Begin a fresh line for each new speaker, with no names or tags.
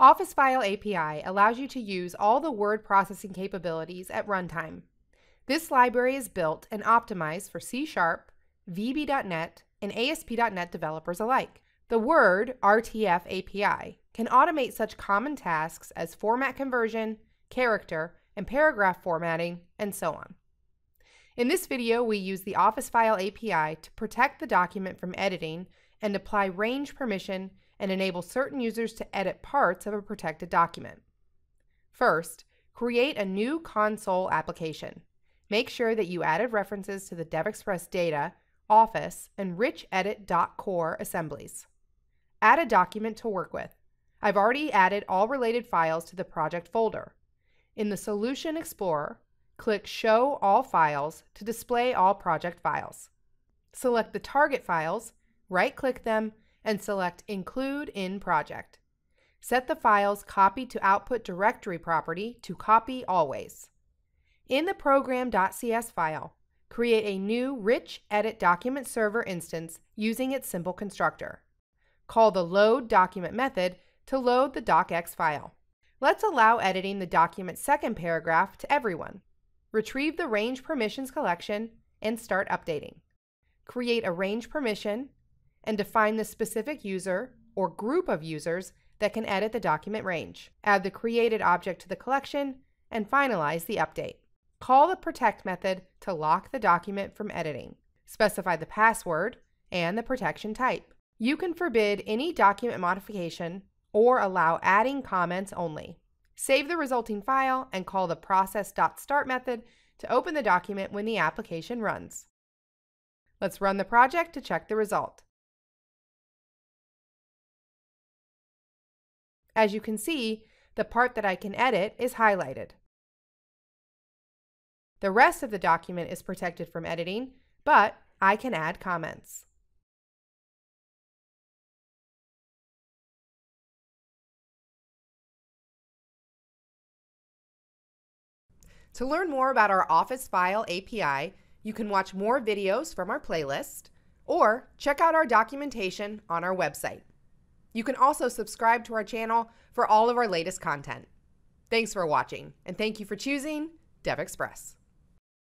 Office File API allows you to use all the word processing capabilities at runtime. This library is built and optimized for C Sharp, VB.NET, and ASP.NET developers alike. The Word RTF API can automate such common tasks as format conversion, character, and paragraph formatting, and so on. In this video, we use the Office File API to protect the document from editing and apply range permission and enable certain users to edit parts of a protected document. First, create a new console application. Make sure that you added references to the DevExpress data, Office, and richedit.core assemblies. Add a document to work with. I've already added all related files to the project folder. In the Solution Explorer, click Show All Files to display all project files. Select the target files, right-click them, and select Include in Project. Set the file's Copy to Output Directory property to Copy Always. In the program.cs file, create a new Rich Edit Document Server instance using its simple constructor. Call the Load Document method to load the docx file. Let's allow editing the document's second paragraph to everyone. Retrieve the range permissions collection and start updating. Create a range permission and define the specific user or group of users that can edit the document range. Add the created object to the collection and finalize the update. Call the protect method to lock the document from editing. Specify the password and the protection type. You can forbid any document modification or allow adding comments only. Save the resulting file and call the process.start method to open the document when the application runs. Let's run the project to check the result. As you can see, the part that I can edit is highlighted. The rest of the document is protected from editing, but I can add comments. To learn more about our Office File API, you can watch more videos from our playlist or check out our documentation on our website. You can also subscribe to our channel for all of our latest content. Thanks for watching, and thank you for choosing DevExpress.